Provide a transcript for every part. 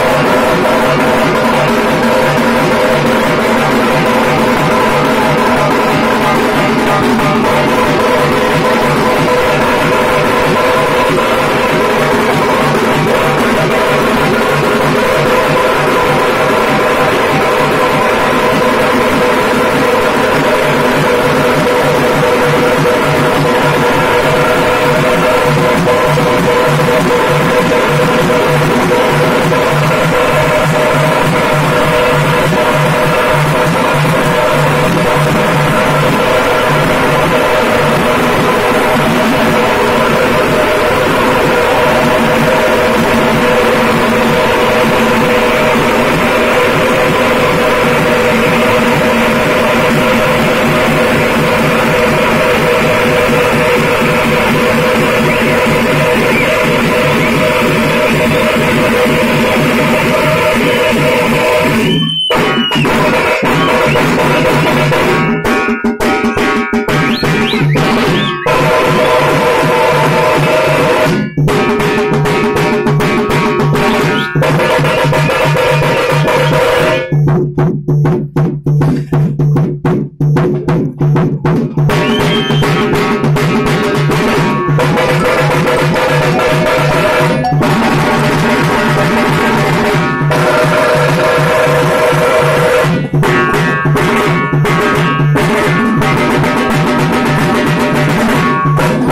Lord.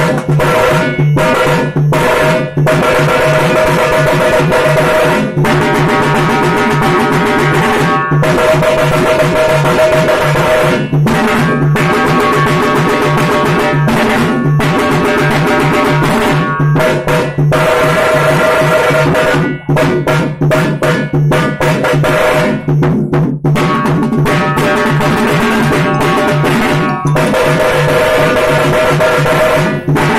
Thank Bye.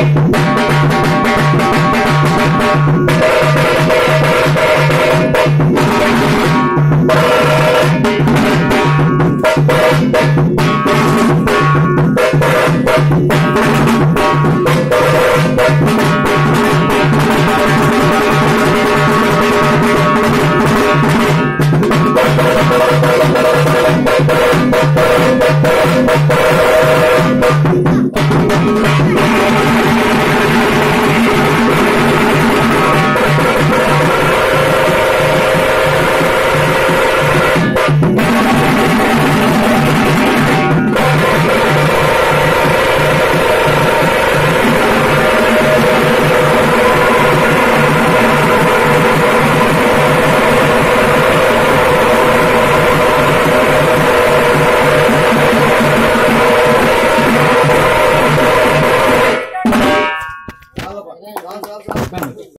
Bye.